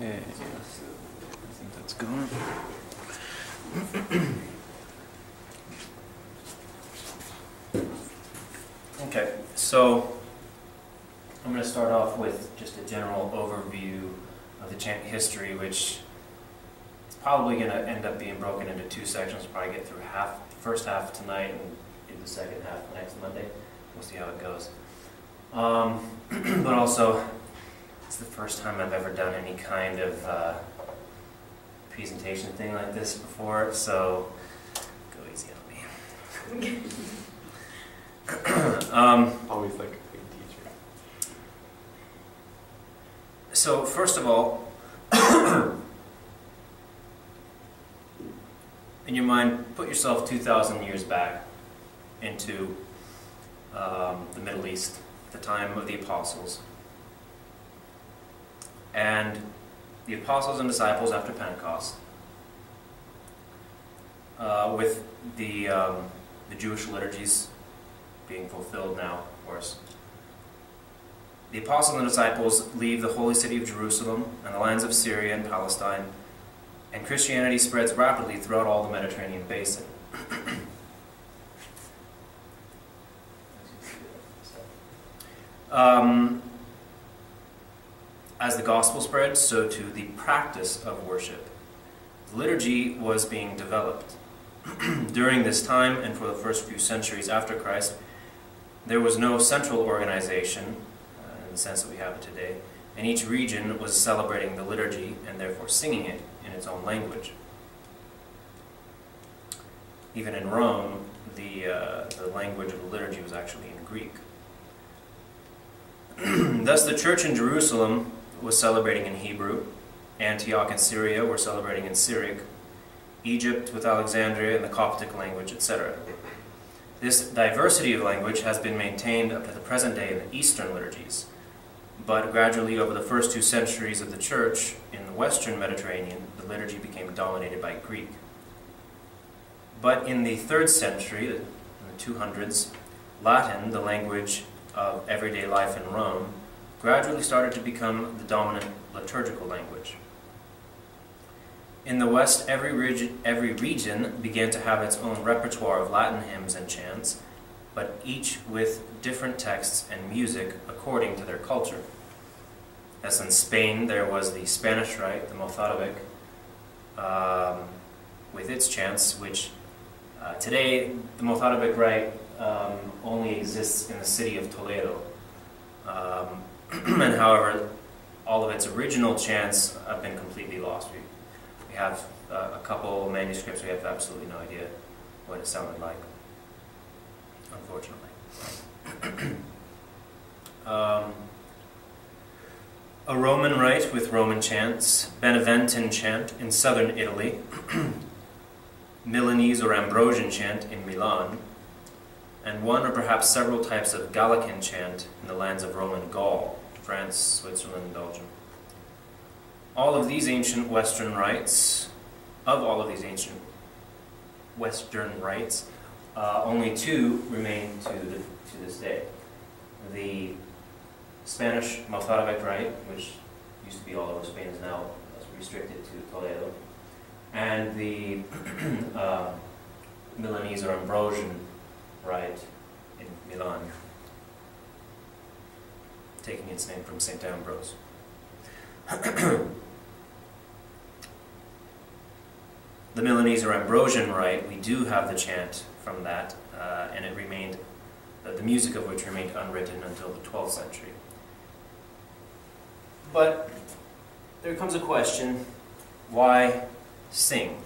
Yeah, I think that's gone. Okay, so I'm going to start off with just a general overview of the chant history, which is probably going to end up being broken into two sections. We'll probably get through half, the first half tonight and do the second half next Monday. We'll see how it goes. Um, but also, it's the first time I've ever done any kind of uh, presentation thing like this before, so go easy on me. um, Always like a big teacher. So, first of all, in your mind, put yourself 2,000 years back into um, the Middle East, the time of the apostles. And the apostles and disciples after Pentecost, uh, with the, um, the Jewish liturgies being fulfilled now, of course. The apostles and the disciples leave the holy city of Jerusalem and the lands of Syria and Palestine, and Christianity spreads rapidly throughout all the Mediterranean basin. um, as the gospel spread, so too the practice of worship. Liturgy was being developed. During this time and for the first few centuries after Christ, there was no central organization uh, in the sense that we have it today, and each region was celebrating the liturgy and therefore singing it in its own language. Even in Rome, the, uh, the language of the liturgy was actually in Greek. Thus, the church in Jerusalem was celebrating in Hebrew, Antioch in Syria were celebrating in Syriac, Egypt with Alexandria in the Coptic language, etc. This diversity of language has been maintained up to the present day in the Eastern liturgies, but gradually over the first two centuries of the Church in the Western Mediterranean, the liturgy became dominated by Greek. But in the third century, in the 200s, Latin, the language of everyday life in Rome, gradually started to become the dominant liturgical language. In the West, every region, every region began to have its own repertoire of Latin hymns and chants, but each with different texts and music according to their culture. As in Spain, there was the Spanish Rite, the Mozarabic, um, with its chants, which uh, today the Mozarabic Rite um, only exists in the city of Toledo. Um, and however, all of its original chants have been completely lost. We, we have uh, a couple manuscripts, we have absolutely no idea what it sounded like, unfortunately. um, a Roman rite with Roman chants, Beneventan chant in southern Italy, Milanese or Ambrosian chant in Milan, and one or perhaps several types of Gallican chant in the lands of Roman Gaul, France, Switzerland, and Belgium. All of these ancient Western rites, of all of these ancient Western rites, uh, only two remain to, the, to this day. The Spanish Mozárabe rite, which used to be all over Spain, is now restricted to Toledo, and the uh, Milanese or Ambrosian rite in Milan, taking its name from St. Ambrose. the Milanese or Ambrosian rite, we do have the chant from that, uh, and it remained, uh, the music of which remained unwritten until the 12th century. But there comes a question why sing?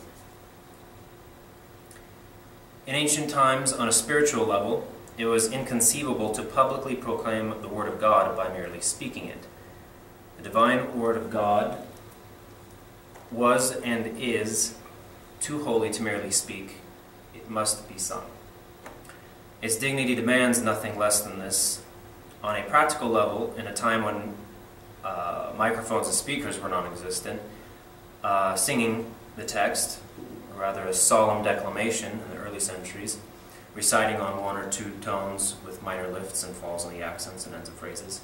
In ancient times, on a spiritual level, it was inconceivable to publicly proclaim the Word of God by merely speaking it. The divine Word of God was and is too holy to merely speak. It must be sung. Its dignity demands nothing less than this. On a practical level, in a time when uh, microphones and speakers were non existent, uh, singing the text, or rather a solemn declamation in the early centuries, reciting on one or two tones with minor lifts and falls on the accents and ends of phrases.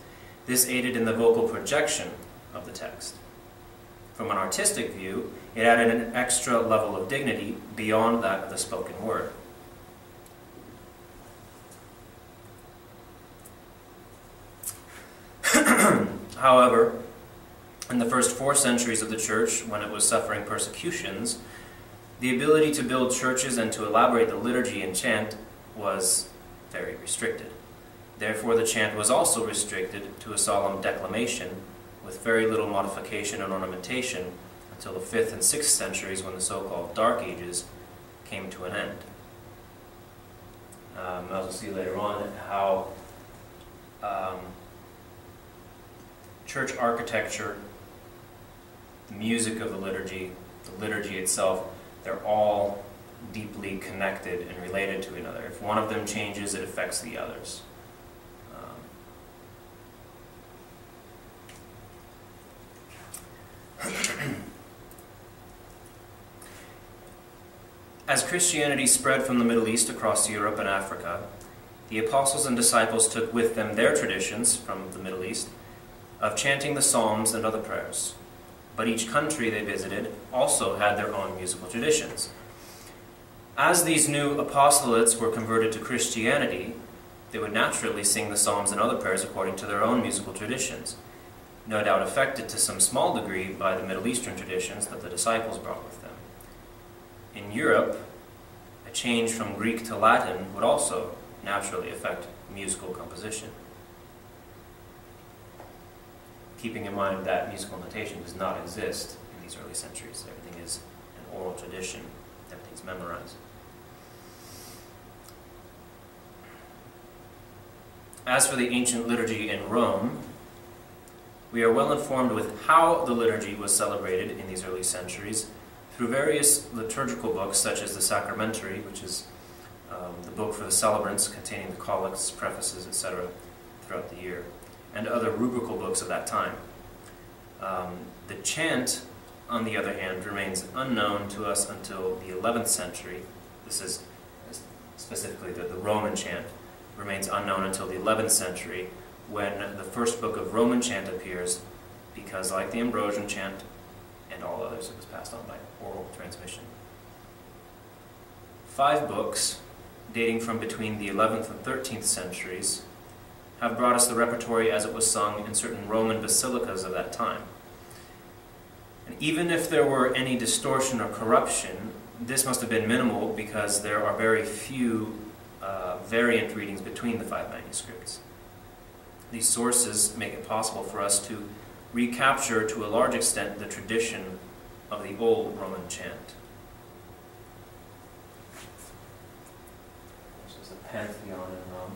This aided in the vocal projection of the text. From an artistic view, it added an extra level of dignity beyond that of the spoken word. However, in the first four centuries of the church, when it was suffering persecutions, the ability to build churches and to elaborate the liturgy and chant was very restricted. Therefore, the chant was also restricted to a solemn declamation with very little modification and ornamentation until the 5th and 6th centuries when the so-called Dark Ages came to an end. Um, as we'll see later on how um, church architecture, the music of the liturgy, the liturgy itself, they're all deeply connected and related to another. If one of them changes, it affects the others. Um, As Christianity spread from the Middle East across Europe and Africa, the apostles and disciples took with them their traditions from the Middle East of chanting the Psalms and other prayers. But each country they visited also had their own musical traditions. As these new apostolates were converted to Christianity, they would naturally sing the Psalms and other prayers according to their own musical traditions, no doubt affected to some small degree by the Middle Eastern traditions that the disciples brought with them. In Europe, a change from Greek to Latin would also naturally affect musical composition keeping in mind that musical notation does not exist in these early centuries. Everything is an oral tradition, everything's memorized. As for the ancient liturgy in Rome, we are well informed with how the liturgy was celebrated in these early centuries through various liturgical books such as the Sacramentary, which is um, the book for the celebrants containing the collects, prefaces, etc., throughout the year and other rubrical books of that time. Um, the chant, on the other hand, remains unknown to us until the 11th century. This is specifically the, the Roman chant, remains unknown until the 11th century when the first book of Roman chant appears because, like the Ambrosian chant and all others, it was passed on by oral transmission. Five books, dating from between the 11th and 13th centuries, have brought us the repertory as it was sung in certain Roman basilicas of that time. And even if there were any distortion or corruption, this must have been minimal because there are very few uh, variant readings between the five manuscripts. These sources make it possible for us to recapture to a large extent the tradition of the old Roman chant. This is the Pantheon in Rome.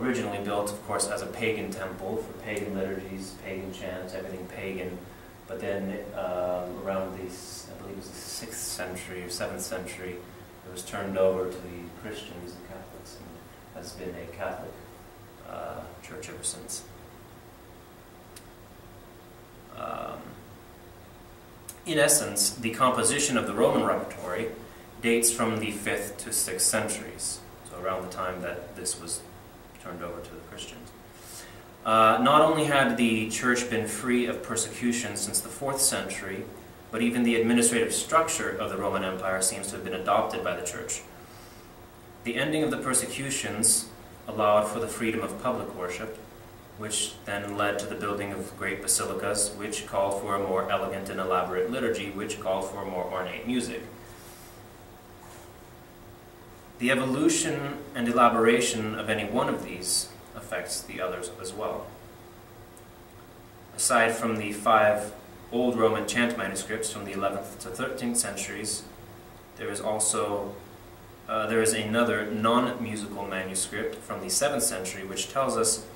Originally built, of course, as a pagan temple for pagan liturgies, pagan chants, everything pagan. But then um, around the, I believe it was the 6th century or 7th century, it was turned over to the Christians and Catholics and has been a Catholic uh, church ever since. Um, in essence, the composition of the Roman repertory dates from the 5th to 6th centuries, so around the time that this was turned over to the Christians. Uh, not only had the church been free of persecution since the 4th century, but even the administrative structure of the Roman Empire seems to have been adopted by the church. The ending of the persecutions allowed for the freedom of public worship, which then led to the building of great basilicas, which called for a more elegant and elaborate liturgy, which called for more ornate music. The evolution and elaboration of any one of these affects the others as well. Aside from the five old Roman chant manuscripts from the 11th to 13th centuries, there is also uh, there is another non-musical manuscript from the 7th century which tells us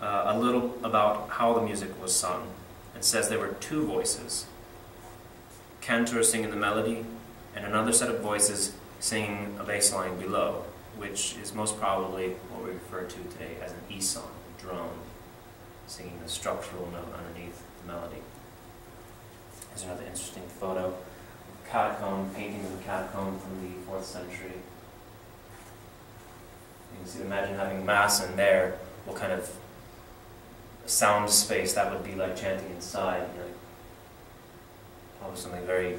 uh, a little about how the music was sung. It says there were two voices, cantor singing the melody, and another set of voices singing a bass line below, which is most probably what we refer to today as an ison, a drone, singing a structural note underneath the melody. Here's another interesting photo. of Catacomb, painting of a catacomb from the 4th century. You can see, imagine having Mass in there what kind of sound space, that would be like chanting inside, you know, probably something very,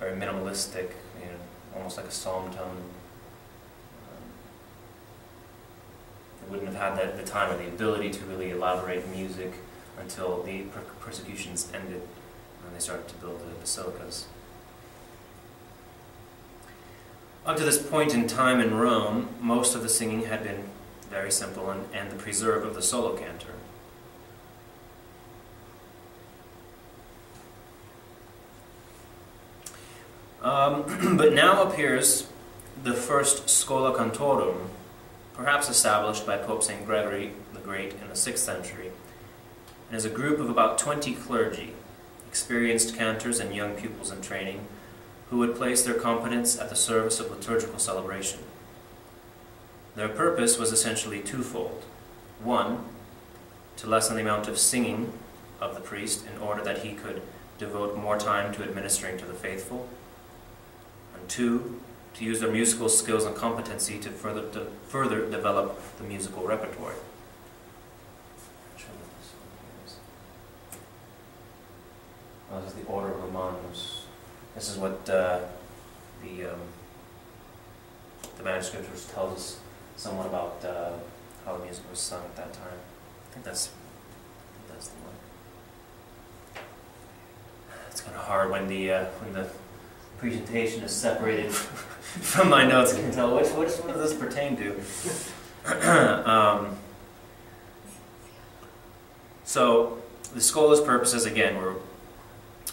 very minimalistic, almost like a psalm tone. Um, they wouldn't have had the, the time or the ability to really elaborate music until the per persecutions ended and they started to build the basilicas. Up to this point in time in Rome, most of the singing had been very simple and, and the preserve of the solo cantor. Um, but now appears the first Schola Cantorum, perhaps established by Pope St. Gregory the Great in the 6th century, and is a group of about 20 clergy, experienced cantors and young pupils in training, who would place their competence at the service of liturgical celebration. Their purpose was essentially twofold. One, to lessen the amount of singing of the priest in order that he could devote more time to administering to the faithful. Two, to use their musical skills and competency to further, to further develop the musical repertoire. This is the Order of Romanus. This is what uh, the um, the manuscript tells us somewhat about uh, how the music was sung at that time. I think that's that's the one. It's kind of hard when the uh, when the presentation is separated from my notes. Can tell which which one does this pertain to. um, so the schola's purposes again were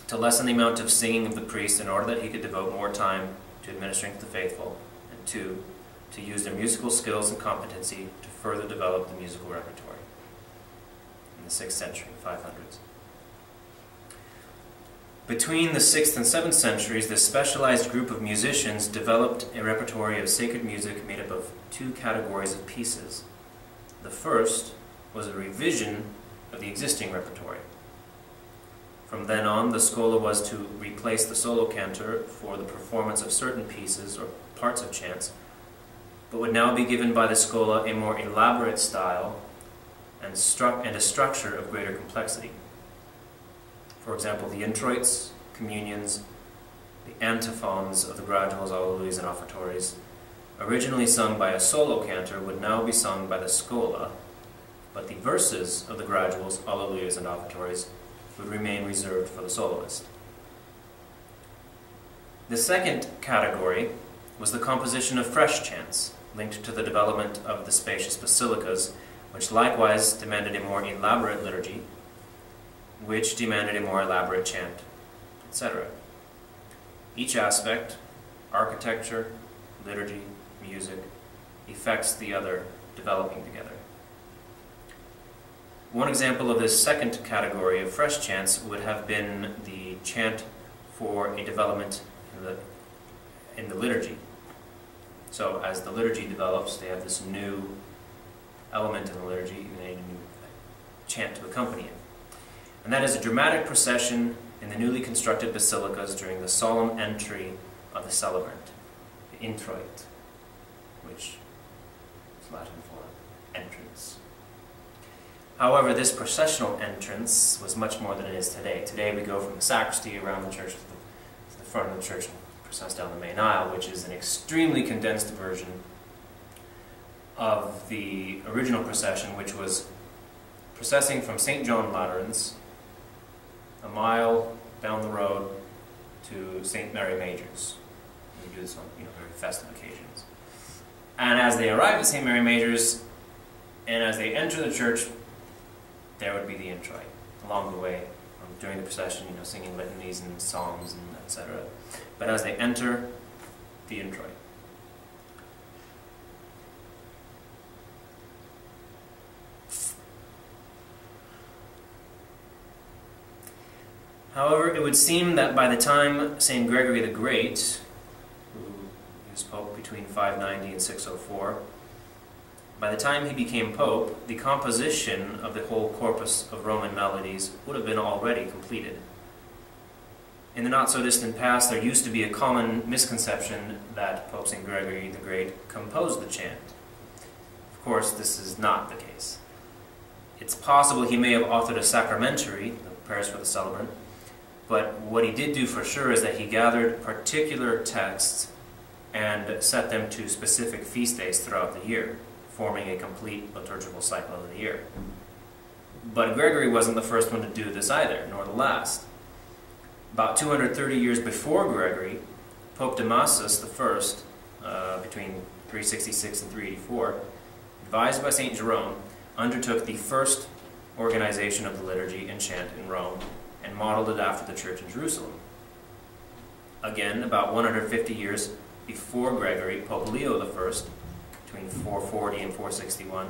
to lessen the amount of singing of the priest in order that he could devote more time to administering to the faithful, and two, to use their musical skills and competency to further develop the musical repertoire in the 6th century, 500s. Between the 6th and 7th centuries, this specialized group of musicians developed a repertoire of sacred music made up of two categories of pieces. The first was a revision of the existing repertoire. From then on, the schola was to replace the solo cantor for the performance of certain pieces or parts of chants, but would now be given by the schola a more elaborate style and, stru- and a structure of greater complexity. For example, the introits, communions, the antiphons of the graduals, alleluias, and offertories, originally sung by a solo cantor, would now be sung by the schola, but the verses of the graduals, alleluias, and offertories would remain reserved for the soloist. The second category was the composition of fresh chants, linked to the development of the spacious basilicas, which likewise demanded a more elaborate liturgy, which demanded a more elaborate chant, etc. Each aspect, architecture, liturgy, music, affects the other developing together. One example of this second category of fresh chants would have been the chant for a development in the, in the liturgy. So as the liturgy develops, they have this new element in the liturgy, and they need a new chant to accompany it. And that is a dramatic procession in the newly constructed basilicas during the solemn entry of the celebrant, the introit, which is Latin for entrance. However, this processional entrance was much more than it is today. Today we go from the sacristy around the church to the, to the front of the church and process down the main aisle, which is an extremely condensed version of the original procession, which was processing from St. John Lateran's a mile down the road to St. Mary Major's. We do this on you know, very festive occasions. And as they arrive at St. Mary Major's, and as they enter the church, there would be the introit along the way um, during the procession, you know, singing litanies and psalms and etc. But as they enter, the introit. However, it would seem that by the time St. Gregory the Great, who was pope between 590 and 604, by the time he became pope, the composition of the whole corpus of Roman melodies would have been already completed. In the not so distant past, there used to be a common misconception that Pope St. Gregory the Great composed the chant. Of course, this is not the case. It's possible he may have authored a sacramentary, the prayers for the celebrant, but what he did do for sure is that he gathered particular texts and set them to specific feast days throughout the year, forming a complete liturgical cycle of the year. But Gregory wasn't the first one to do this either, nor the last. About 230 years before Gregory, Pope Damasus I, uh, between 366 and 384, advised by St. Jerome, undertook the first organization of the liturgy and chant in Rome and modeled it after the church in Jerusalem. Again, about 150 years before Gregory, Pope Leo I, between 440 and 461,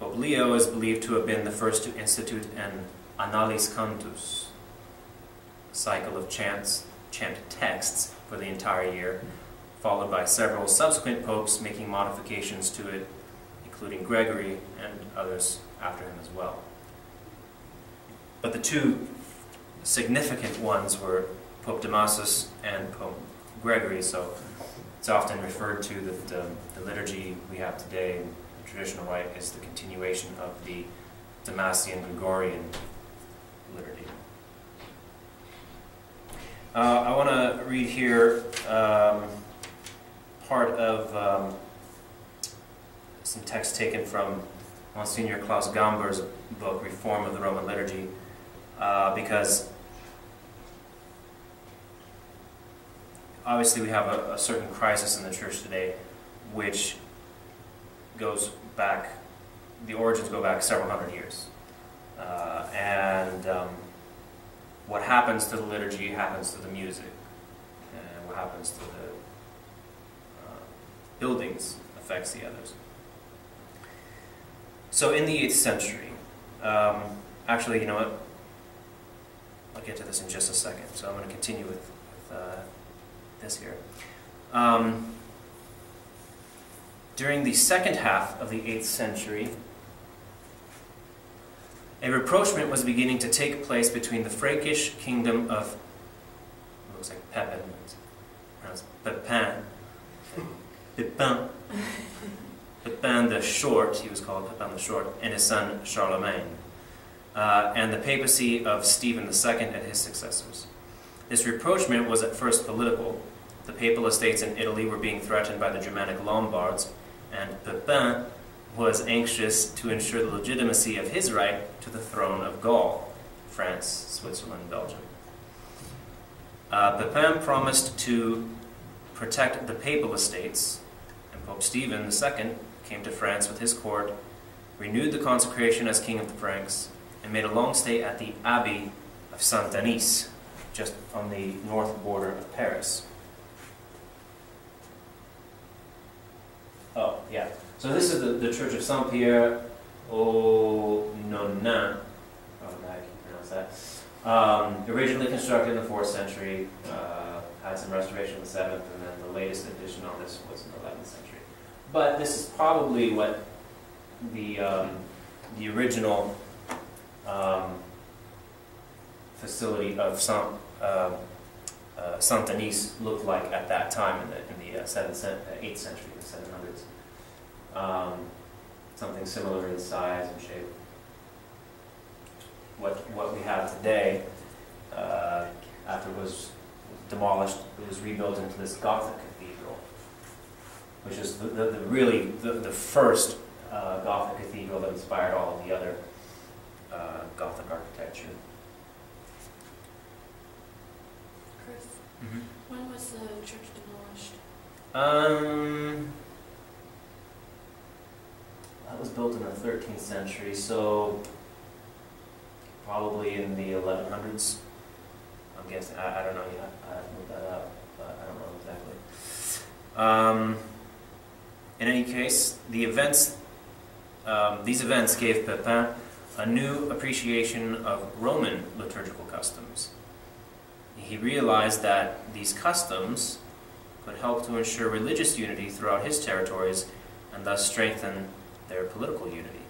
Pope Leo is believed to have been the first to institute an Annalis Cantus, cycle of chants, chant texts for the entire year, followed by several subsequent popes making modifications to it, including Gregory and others after him as well. But the two significant ones were Pope Damasus and Pope Gregory, so it's often referred to that um, the liturgy we have today, the traditional rite, is the continuation of the Damasian Gregorian liturgy. Uh, I want to read here um, part of um, some text taken from Monsignor Klaus Gamber's book, Reform of the Roman Liturgy, uh, because obviously we have a, a, certain crisis in the church today, which goes back, the origins go back several hundred years. Uh, and um, what happens to the liturgy happens to the music, and what happens to the uh, buildings affects the others. So in the 8th century, um, actually, you know what? I'll get to this in just a second. So I'm going to continue with, with uh, this here. Um, during the second half of the 8th century, a rapprochement was beginning to take place between the Frankish kingdom of, looks like Pepin, pronounced Pepin, Pepin, Pepin the Short, he was called Pepin the Short, and his son Charlemagne, uh, and the papacy of Stephen II and his successors. This rapprochement was at first political. The papal estates in Italy were being threatened by the Germanic Lombards, and Pepin was anxious to ensure the legitimacy of his right to the throne of Gaul, France, Switzerland, Belgium. Uh, Pepin promised to protect the papal estates, and Pope Stephen II came to France with his court, renewed the consecration as king of the Franks, and made a long stay at the Abbey of Saint Denis, just on the north border of Paris. Oh, yeah. So this is the, the Church of Saint Pierre aux Nonnains. Oh, I can pronounce that. Um, originally constructed in the 4th century, uh, had some restoration in the 7th, and then the latest addition on this was in the 11th century. But this is probably what the, um, the original um, facility of Saint, uh, uh, Saint Denis looked like at that time in the, in the uh, 7th, 8th century, the 700s um, something similar in size and shape. What, what we have today, uh, after it was demolished, it was rebuilt into this Gothic cathedral, which is the, the, the really the, the first uh, Gothic cathedral that inspired all of the other uh, Gothic architecture. Chris, Mm -hmm. when was the church demolished? Um, that was built in the 13th century, so probably in the 1100s. I'm guessing. I, I don't know yet. I haven't looked that up, but I don't know exactly. Um, in any case, the events, um, these events gave Pepin a new appreciation of Roman liturgical customs. He realized that these customs could help to ensure religious unity throughout his territories and thus strengthen their political unity.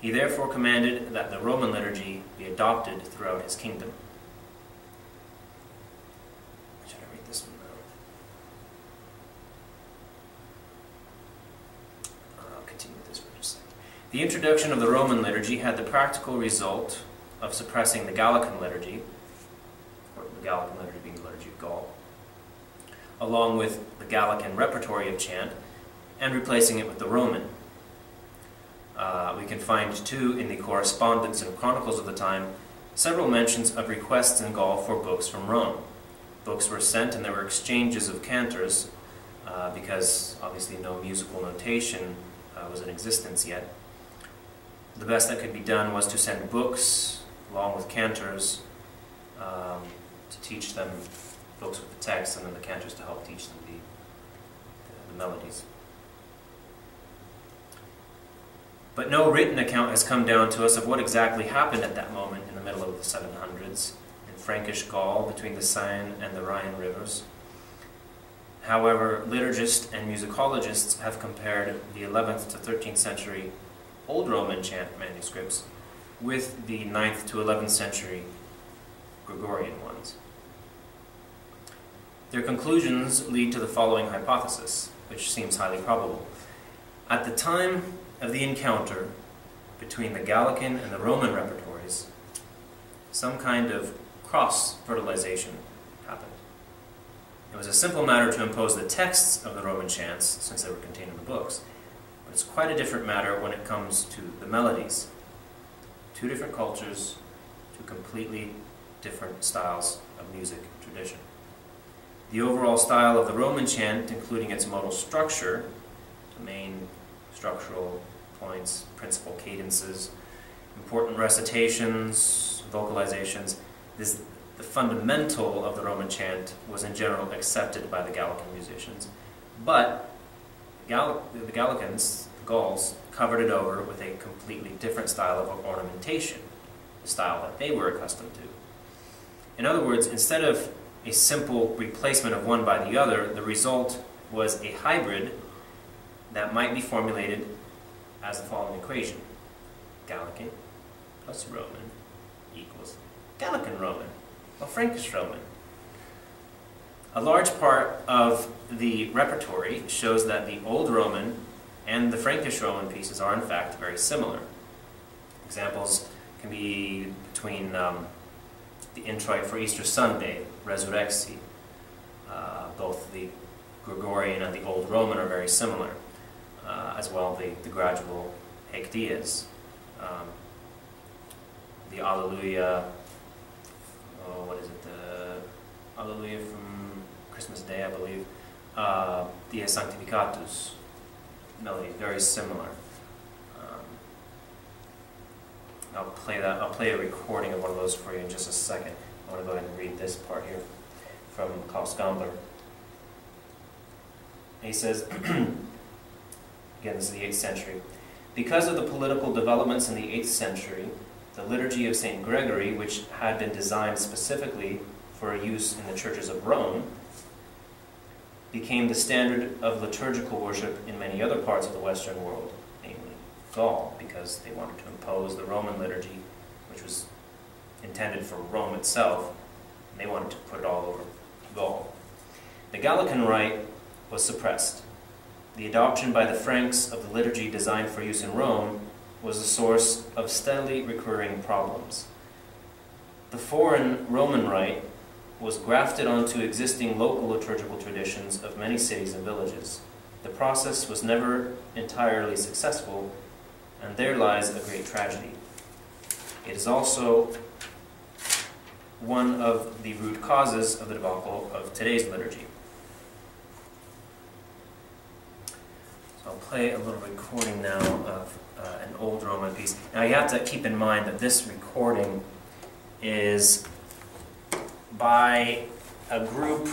He therefore commanded that the Roman liturgy be adopted throughout his kingdom. Should I read this one now? I'll continue with this for just a second. The introduction of the Roman liturgy had the practical result of suppressing the Gallican liturgy, or the Gallican liturgy being the liturgy of Gaul, along with the Gallican repertory of chant, and replacing it with the Roman. Uh, we can find, too, in the correspondence and chronicles of the time, several mentions of requests in Gaul for books from Rome. Books were sent, and there were exchanges of cantors, uh, because obviously no musical notation uh, was in existence yet. The best that could be done was to send books along with cantors um, to teach them books with the text, and then the cantors to help teach them the, the, the melodies. But no written account has come down to us of what exactly happened at that moment in the middle of the 700s in Frankish Gaul between the Seine and the Rhine rivers. However, liturgists and musicologists have compared the 11th to 13th century Old Roman chant manuscripts with the 9th to 11th century Gregorian ones. Their conclusions lead to the following hypothesis, which seems highly probable. At the time of the encounter between the Gallican and the Roman repertories, some kind of cross fertilization happened. It was a simple matter to impose the texts of the Roman chants, since they were contained in the books, it's quite a different matter when it comes to the melodies. Two different cultures, two completely different styles of music tradition. The overall style of the Roman chant, including its modal structure, the main structural points, principal cadences, important recitations, vocalizations, this, the fundamental of the Roman chant was in general accepted by the Gallican musicians. But Gal the Gallicans, the Gauls, covered it over with a completely different style of ornamentation, the style that they were accustomed to. In other words, instead of a simple replacement of one by the other, the result was a hybrid that might be formulated as the following equation. Gallican plus Roman equals Gallican Roman, or Frankish Roman. A large part of the repertory shows that the Old Roman and the Frankish Roman pieces are in fact very similar. Examples can be between um, the introit for Easter Sunday, Resurrexi. Uh, both the Gregorian and the Old Roman are very similar, uh, as well the, the gradual Haec Dies. Um, the Alleluia, oh, what is it, the Alleluia from Christmas Day, I believe, uh, Dies Sanctificatus melody, very similar. Um, I'll play that. I'll play a recording of one of those for you in just a second. I want to go ahead and read this part here from Klaus Gamber. He says, again, this is the 8th century. Because of the political developments in the 8th century, the liturgy of St. Gregory, which had been designed specifically for use in the churches of Rome, became the standard of liturgical worship in many other parts of the Western world, namely Gaul, because they wanted to impose the Roman liturgy, which was intended for Rome itself, and they wanted to put it all over Gaul. The Gallican rite was suppressed. The adoption by the Franks of the liturgy designed for use in Rome was a source of steadily recurring problems. The foreign Roman rite was grafted onto existing local liturgical traditions of many cities and villages. The process was never entirely successful, and there lies a great tragedy. It is also one of the root causes of the debacle of today's liturgy. So I'll play a little recording now of uh, an old Roman piece. Now you have to keep in mind that this recording is by a group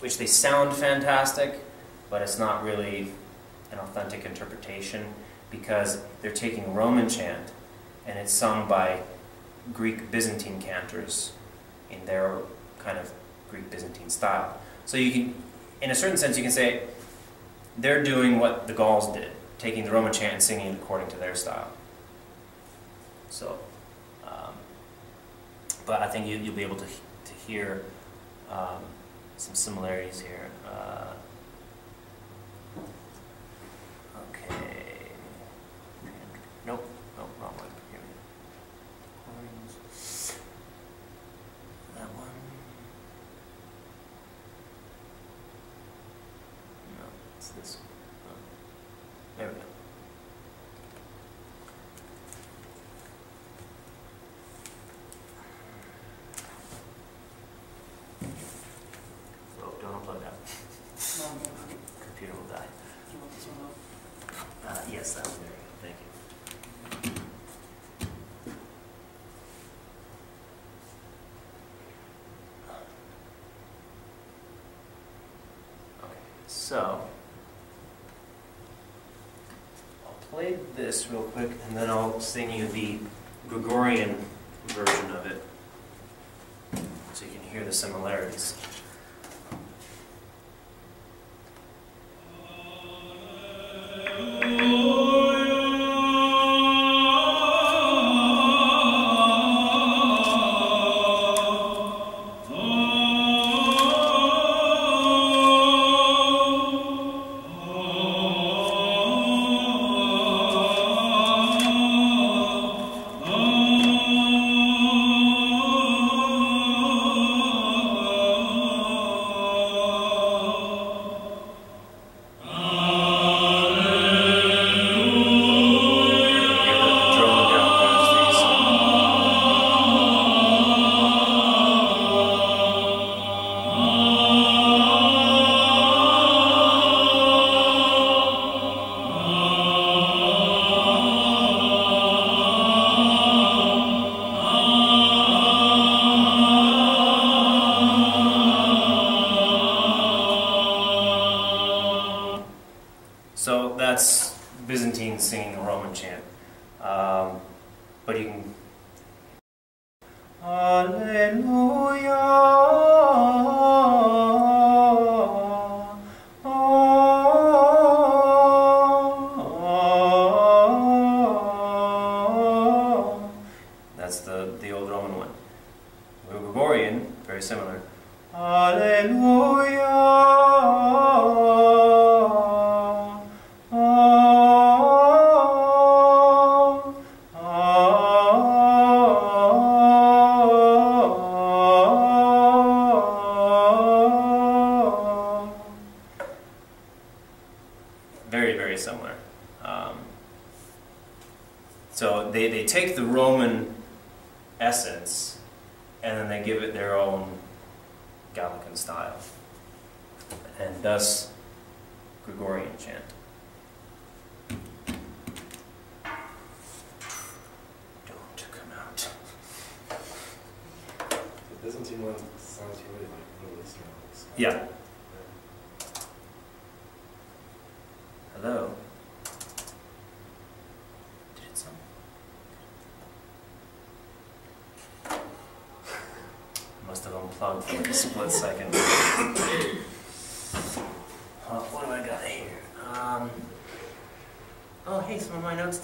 which they sound fantastic, but it's not really an authentic interpretation because they're taking Roman chant and it's sung by Greek Byzantine cantors in their kind of Greek Byzantine style. So you can, in a certain sense, you can say they're doing what the Gauls did, taking the Roman chant and singing it according to their style. So but I think you, will be able to, to hear um, some similarities here. Uh, So, I'll play this real quick and then I'll sing you the Gregorian version of it so you can hear the similarities.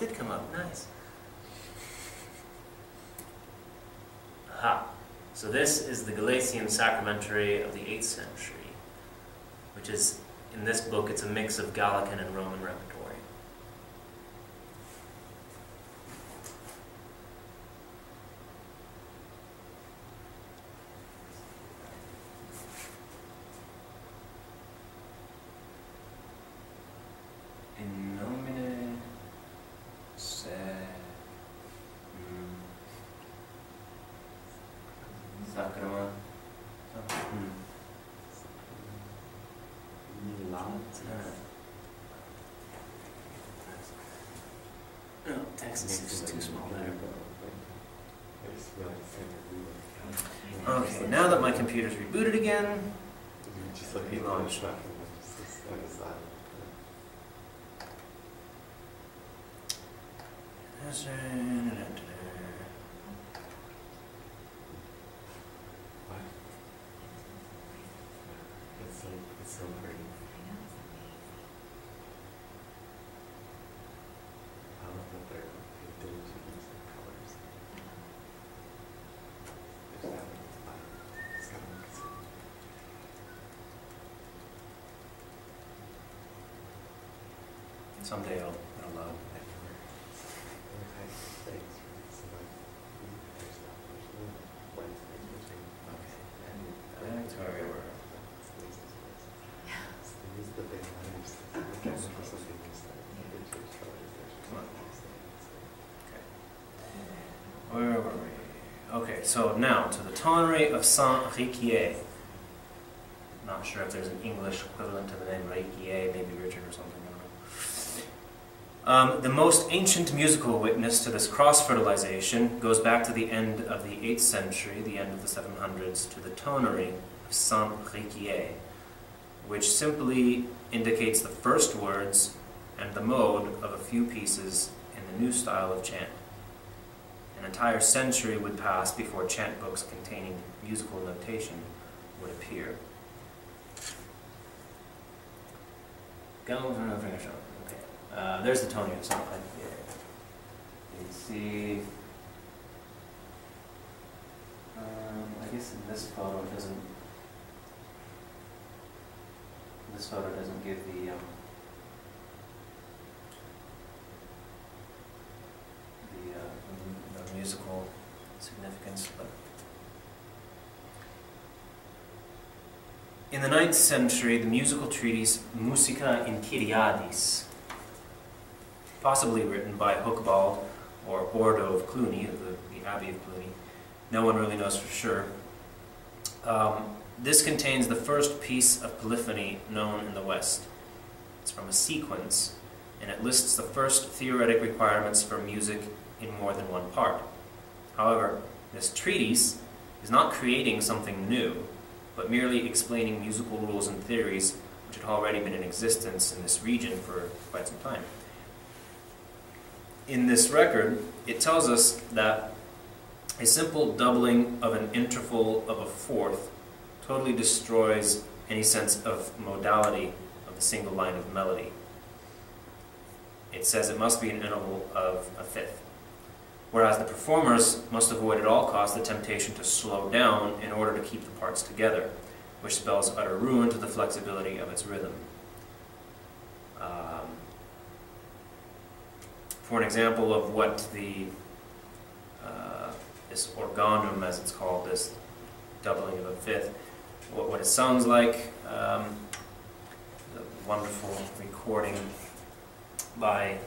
did come up. Nice. Aha. So this is the Gelasian sacramentary Texas is too small there. Okay, now that my computer's rebooted again, just like back That's right. someday I'll, I'll love that career. Okay. That's. Where were we? Okay, so now to the Tonary of Saint Riquier. Not sure if there's an English equivalent to the name Riquier, maybe um, the most ancient musical witness to this cross fertilization goes back to the end of the 8th century, the end of the 700s, to the Tonary of Saint Riquier, which simply indicates the first words and the mode of a few pieces in the new style of chant. An entire century would pass before chant books containing musical notation would appear. Okay. Uh, there's the Tonary Riquier. You see. Um, I guess in this photo it doesn't. This photo doesn't give the. Um, the, uh, musical significance, but in the ninth century, the musical treatise Musica enchiriadis, possibly written by Hucbald or Odo of Cluny, the, the Abbey of Cluny, no one really knows for sure. Um, this contains the first piece of polyphony known in the West. It's from a sequence, and it lists the first theoretic requirements for music in more than one part. However, this treatise is not creating something new, but merely explaining musical rules and theories which had already been in existence in this region for quite some time. In this record, it tells us that a simple doubling of an interval of a fourth totally destroys any sense of modality of the single line of melody. It says it must be an interval of a fifth. Whereas the performers must avoid at all costs the temptation to slow down in order to keep the parts together, which spells utter ruin to the flexibility of its rhythm. For an example of what the uh, this organum, as it's called, this doubling of a fifth, what, what it sounds like, um, a wonderful recording by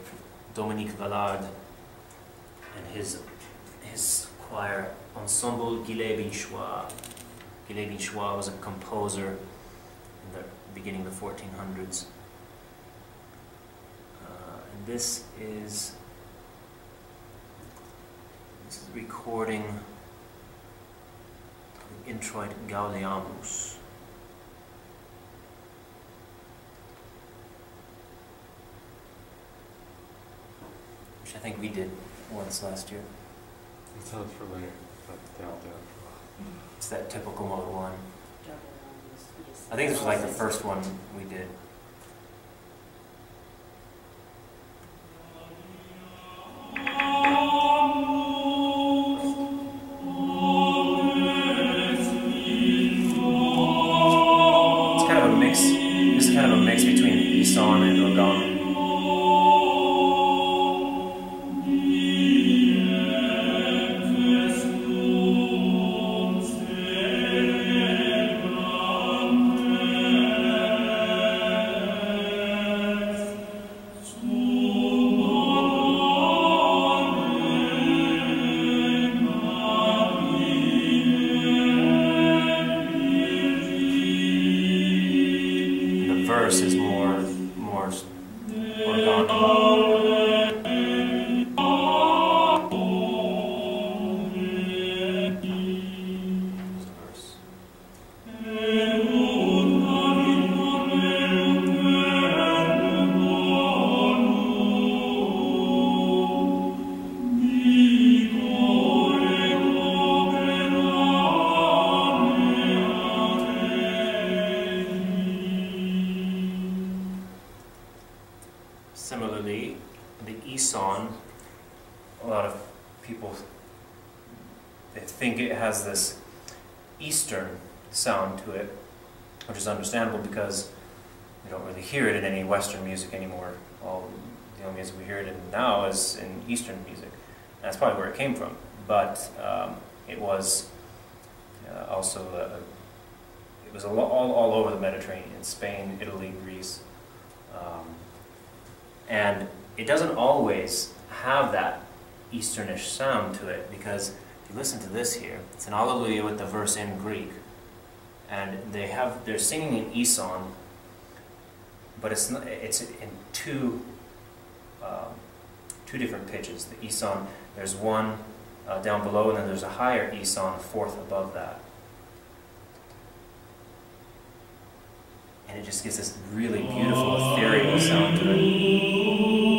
Dominique Vellard and his his choir Ensemble Gilles Binchois. Gilles Binchois was a composer in the beginning of the 1400s. And this is this is a recording of the introit Gaudeamus. Which I think we did once last year. It sounds familiar, but down there. It's that typical mode one. I think this was like the first one we did. Western music anymore. All the only music we hear it now is in Eastern music. And that's probably where it came from. But um, it was uh, also a, it was all, all over the Mediterranean: Spain, Italy, Greece. Um, and it doesn't always have that Easternish sound to it because if you listen to this here, it's an Alleluia with the verse in Greek, and they have they're singing in ison, but it's not, it's in two um, two different pitches. The ison, there's one uh, down below, and then there's a higher ison, fourth above that. And it just gives this really beautiful ethereal sound to it.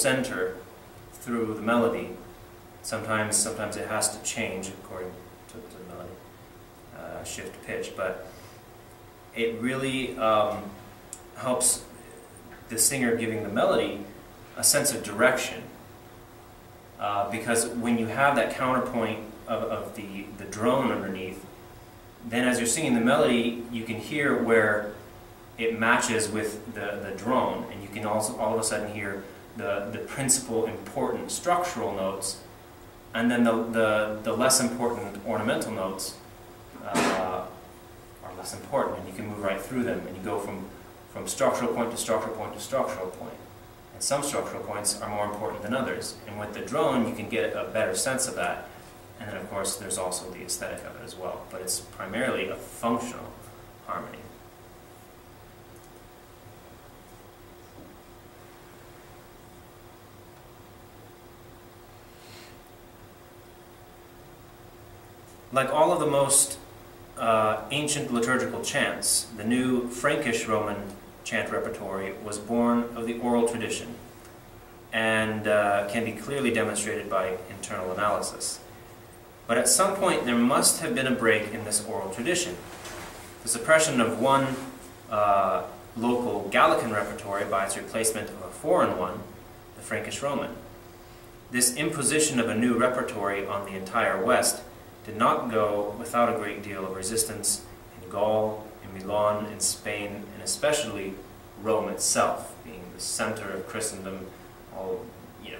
Center through the melody, sometimes sometimes it has to change according to, to the melody, uh, shift pitch, but it really um, helps the singer giving the melody a sense of direction. Uh, because when you have that counterpoint of, of the, the drone underneath, then as you're singing the melody, you can hear where it matches with the, the drone, and you can also all of a sudden hear the, the principal important structural notes, and then the, the, the less important ornamental notes uh, are less important, and you can move right through them, and you go from from structural point to structural point to structural point. And some structural points are more important than others. And with the drone, you can get a better sense of that. And then, of course, there's also the aesthetic of it as well. But it's primarily a functional harmony. Like all of the most uh, ancient liturgical chants, the new Frankish Roman chant repertory was born of the oral tradition and uh, can be clearly demonstrated by internal analysis. But at some point, there must have been a break in this oral tradition. The suppression of one uh, local Gallican repertory by its replacement of a foreign one, the Frankish Roman. This imposition of a new repertory on the entire West did not go without a great deal of resistance in Gaul, in Milan, in Spain, and especially Rome itself, being the center of Christendom. All, you know,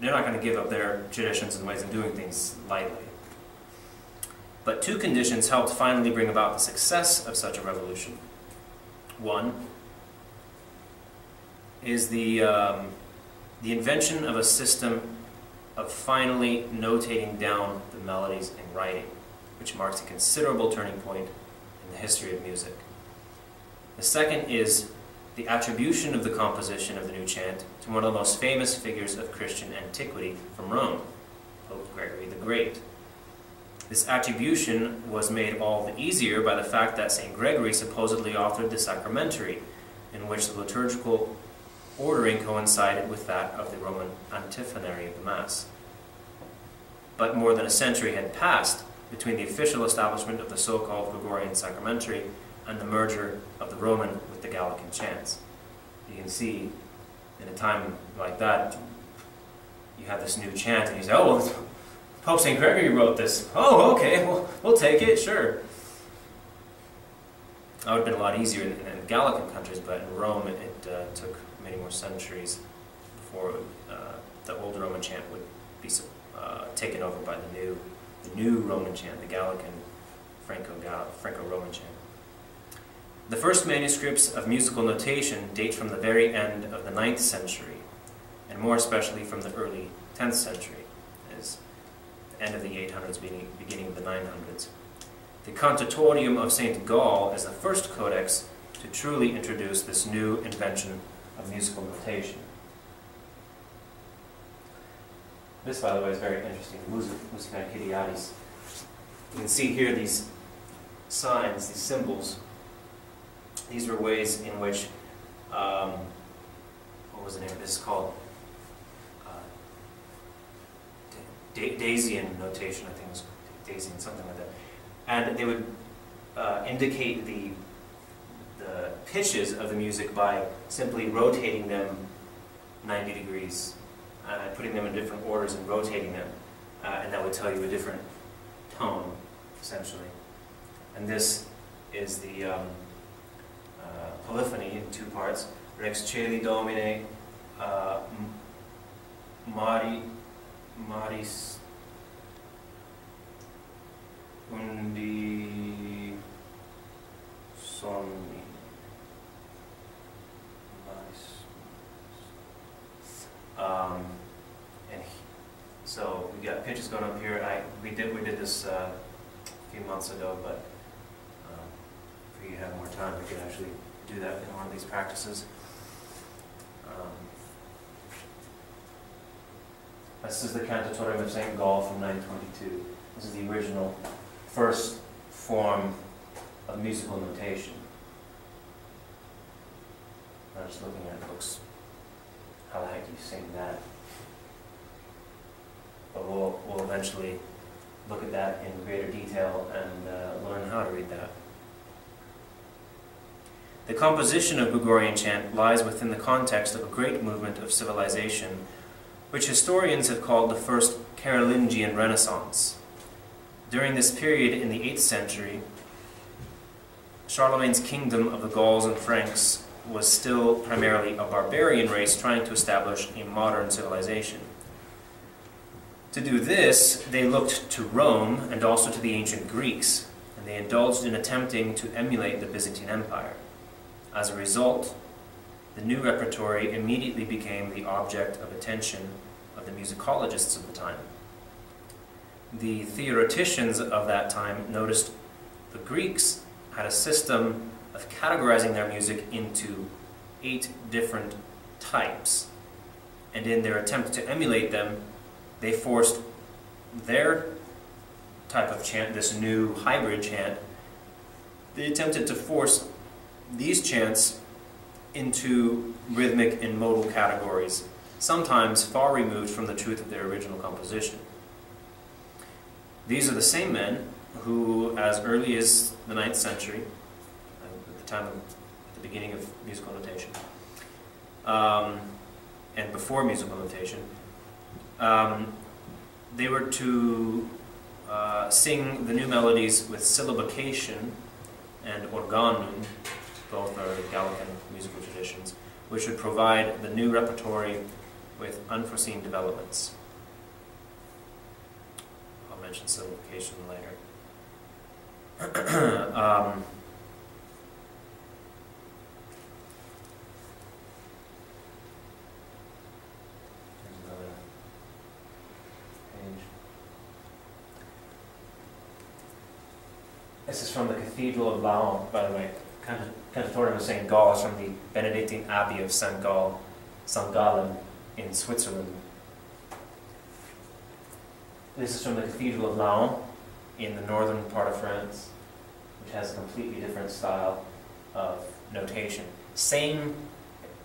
they're not going to give up their traditions and ways of doing things lightly. But two conditions helped finally bring about the success of such a revolution. One is the, um, the invention of a system of finally notating down melodies in writing, which marks a considerable turning point in the history of music. The second is the attribution of the composition of the new chant to one of the most famous figures of Christian antiquity from Rome, Pope Gregory the Great. This attribution was made all the easier by the fact that St. Gregory supposedly authored the sacramentary, in which the liturgical ordering coincided with that of the Roman antiphonary of the Mass. But more than a century had passed between the official establishment of the so-called Gregorian sacramentary and the merger of the Roman with the Gallican chants. You can see, in a time like that, you have this new chant, and you say, oh, well, Pope St. Gregory wrote this. Oh, okay, well, we'll take it, sure. That would have been a lot easier in, in Gallican countries, but in Rome it, it uh, took many more centuries before uh, the old Roman chant would be uh, taken over by the new, the new Roman chant, the Gallican Franco-Roman chant. The first manuscripts of musical notation date from the very end of the 9th century, and more especially from the early 10th century, as the end of the 800s, beginning, beginning of the 900s. The Cantatorium of St. Gall is the first codex to truly introduce this new invention of musical notation. This, by the way, is very interesting. Music, Musica enchiriadis. You can see here these signs, these symbols. These were ways in which, um, what was the name of this? Is called uh, da- Dasian notation, I think it was Dasian, something like that. And they would uh, indicate the the pitches of the music by simply rotating them 90 degrees, uh, putting them in different orders and rotating them, uh, and that would tell you a different tone, essentially. And this is the um, uh, polyphony in two parts. Rex Celi Domine uh, Mari Maris Undi Somni Maris um, and he, so we got pitches going up here. I we did we did this uh, a few months ago, but um, if we have more time, we could actually do that in one of these practices. Um, this is the Cantatorium of St. Gall from 922. This is the original first form of musical notation. I'm just looking at it, looks, how the heck do you sing that? But we'll, we'll eventually look at that in greater detail and uh, learn how to read that. The composition of Gregorian chant lies within the context of a great movement of civilization, which historians have called the first Carolingian Renaissance. During this period in the 8th century, Charlemagne's kingdom of the Gauls and Franks was still primarily a barbarian race trying to establish a modern civilization. To do this, they looked to Rome and also to the ancient Greeks, and they indulged in attempting to emulate the Byzantine Empire. As a result, the new repertory immediately became the object of attention of the musicologists of the time. The theoreticians of that time noticed the Greeks had a system of categorizing their music into eight different types. And in their attempt to emulate them, they forced their type of chant, this new hybrid chant, they attempted to force these chants into rhythmic and modal categories, sometimes far removed from the truth of their original composition. These are the same men who, as early as the 9th century, time of at the beginning of musical notation, um, and before musical notation, um, they were to uh, sing the new melodies with syllabication and organum, both are Gallican musical traditions, which would provide the new repertory with unforeseen developments. I'll mention syllabication later. um, here's another page. This is from the Cathedral of Laon, by the way. Cant- Cantatorium of St. Gall is from the Benedictine Abbey of St. Gall, St. Gallen in Switzerland. This is from the Cathedral of Laon in the northern part of France, which has a completely different style of notation. Same,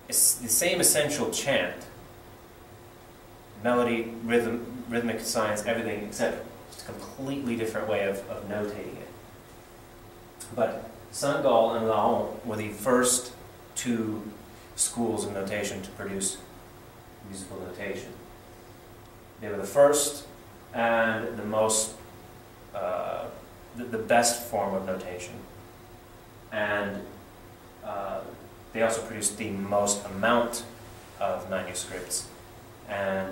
the same essential chant, melody, rhythm, rhythmic science, everything, except just a completely different way of, of notating it. But Saint Gall and Laon were the first two schools of notation to produce musical notation. They were the first and the most, uh, the, the best form of notation. and uh, they also produced the most amount of manuscripts, and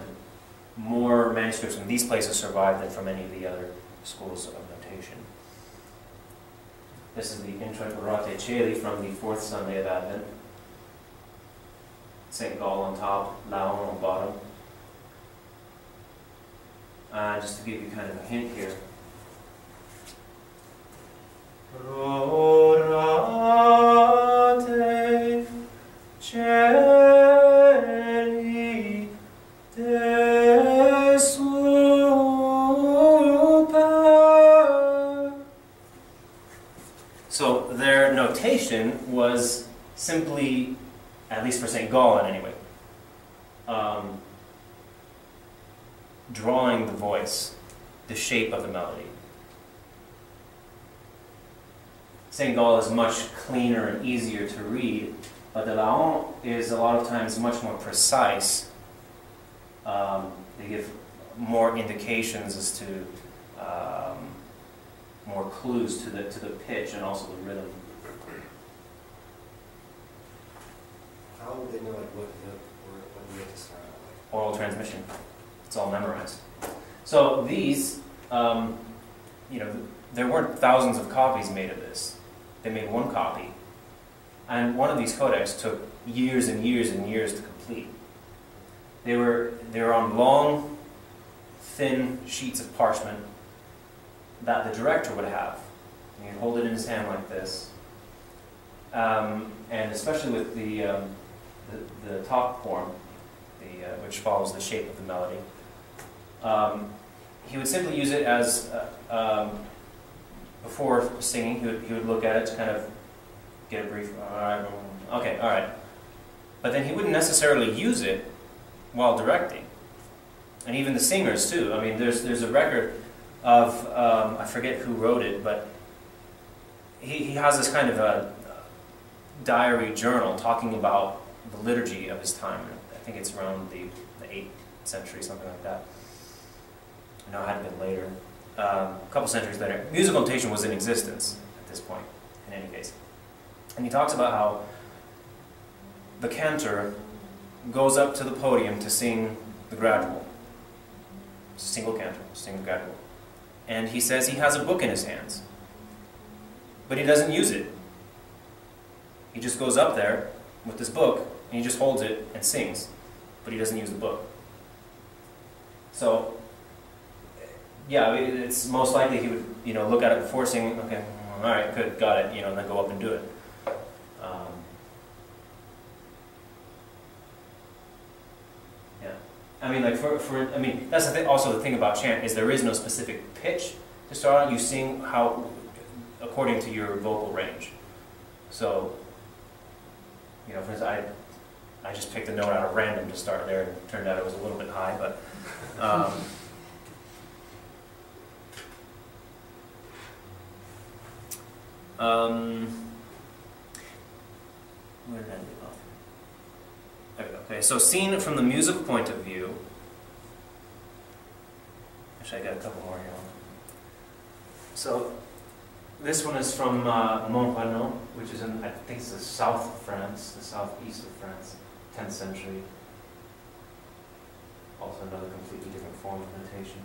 more manuscripts from these places survive than from any of the other schools of notation. This is the Introit Rorate Celi from the fourth Sunday of Advent. St. Gall on top, Laon on bottom. Uh, just to give you kind of a hint here. Rorate celi was simply, at least for St. Gallen anyway, um, drawing the voice, the shape of the melody. St. Gall is much cleaner and easier to read, but the Laon is a lot of times much more precise. Um, they give more indications as to um, more clues to the to the pitch and also the rhythm. How what note or what note to start out with? Oral transmission. It's all memorized. So these, um, you know, there weren't thousands of copies made of this. They made one copy, and one of these codex took years and years and years to complete. They were they were on long, thin sheets of parchment that the director would have. And he'd hold it in his hand like this, um, and especially with the, um, the top form, the uh, which follows the shape of the melody. Um, he would simply use it as uh, um, before singing. He would, he would look at it to kind of get a brief. Right, okay, all right. But then he wouldn't necessarily use it while directing, and even the singers too. I mean, there's there's a record of um, I forget who wrote it, but he, he has this kind of a diary journal talking about the liturgy of his time. I think it's around the, the 8th century, something like that. No, it had been later. Um, a couple centuries later. Musical notation was in existence at this point, in any case. And he talks about how the cantor goes up to the podium to sing the gradual. Single cantor, sing the gradual. And he says he has a book in his hands, but he doesn't use it. He just goes up there with this book and he just holds it and sings, but he doesn't use the book. So, yeah, it's most likely he would, you know, look at it before singing. Okay, all right, good, got it, you know, and then go up and do it. Um, yeah, I mean, like for, for I mean, that's the thing, also the thing about chant is there is no specific pitch to start on. You sing how according to your vocal range. So, you know, for instance, I, I just picked a note out of random to start there, and it turned out it was a little bit high, but. Um, um, where did I leave off? There we go. Okay, so seen from the musical point of view. Actually, I got a couple more here. So, this one is from uh, Montpanon, which is in, I think it's the south of France, the southeast of France, 10th century. Also another completely different form of notation.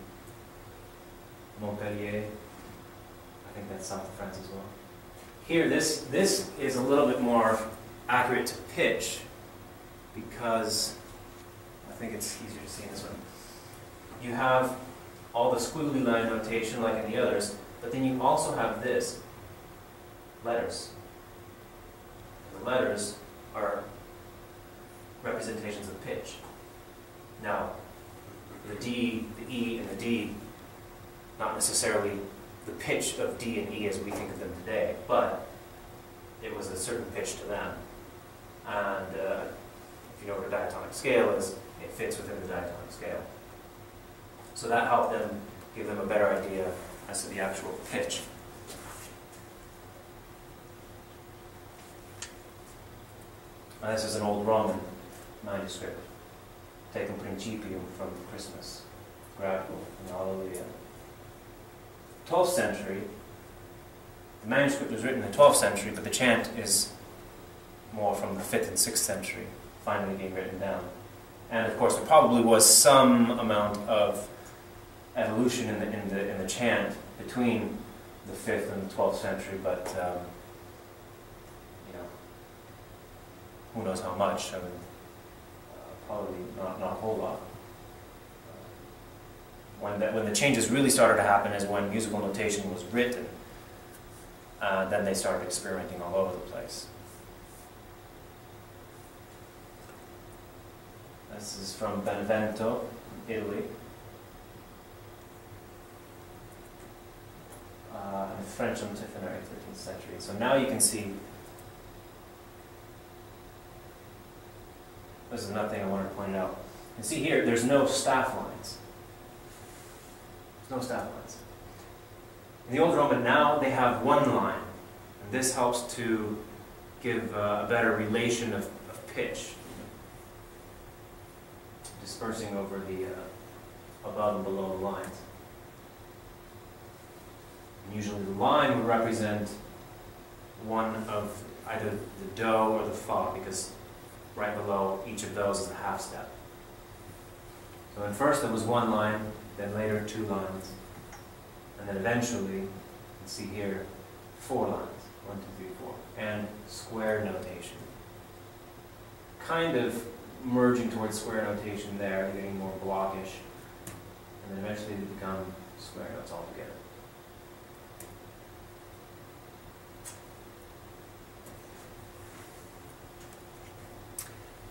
Montpellier, I think that's south of France as well. Here, this, this is a little bit more accurate to pitch because I think it's easier to see in this one. You have all the squiggly line notation like in the others, but then you also have this, letters. The letters are representations of pitch. Now, the D, the E, and the D, not necessarily the pitch of D and E as we think of them today, but it was a certain pitch to them. And uh, if you know what a diatonic scale is, it fits within the diatonic scale. So that helped them give them a better idea as to the actual pitch. And this is an old Roman manuscript, taken Principium from Christmas, Gradual and Alleluia. 12th century, The manuscript was written in the 12th century, but the chant is more from the 5th and 6th century, finally being written down. And of course, there probably was some amount of evolution in the, in the, in the chant between the 5th and the 12th century, but um, you know, who knows how much? I mean, probably not, not a whole lot. When the, when the changes really started to happen is when musical notation was written. Uh, then they started experimenting all over the place. This is from Benevento, Italy. Uh, and French antiphonary, 13th century. So now you can see. This is another thing I wanted to point out. And see here, there's no staff lines. There's no staff lines. In the Old Roman now, they have one line. And this helps to give uh, a better relation of, of pitch dispersing over the uh, above and below the lines. And usually the line would represent one of either the do or the fa, because right below each of those is a half step. So at first there was one line, then later two lines, and then eventually, you can see here, four lines. One, two, three, four. And square notation. Kind of merging towards square notation there, getting more blockish, and then eventually they become square notes altogether.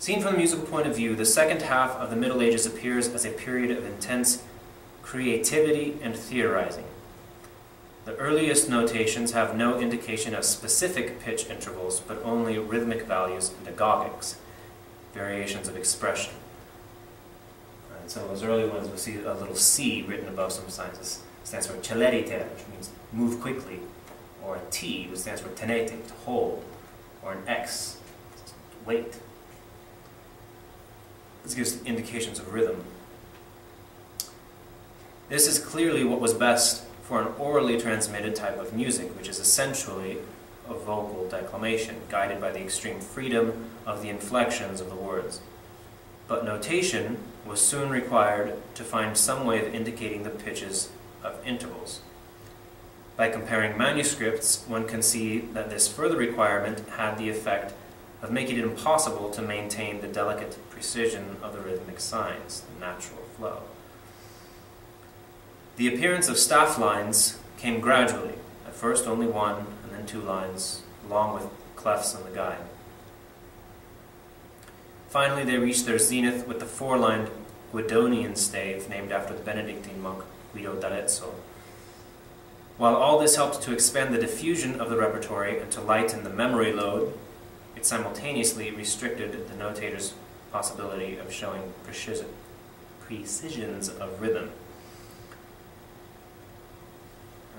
Seen from the musical point of view, the second half of the Middle Ages appears as a period of intense creativity and theorizing. The earliest notations have no indication of specific pitch intervals, but only rhythmic values and agogics variations of expression. And so those early ones, we'll see a little C written above some signs. This stands for celeriter, which means move quickly, or a T, which stands for tenete, to hold, or an X, wait. This gives indications of rhythm. This is clearly what was best for an orally transmitted type of music, which is essentially a vocal declamation, guided by the extreme freedom of the inflections of the words. But notation was soon required to find some way of indicating the pitches of intervals. By comparing manuscripts, one can see that this further requirement had the effect of making it impossible to maintain the delicate precision of the rhythmic signs, the natural flow. The appearance of staff lines came gradually, at first only one, and then two lines, along with clefs on the guide. Finally, they reached their zenith with the four-lined Guidonian stave named after the Benedictine monk Guido d'Arezzo. While all this helped to expand the diffusion of the repertory and to lighten the memory load, simultaneously restricted the notator's possibility of showing precision, precisions of rhythm.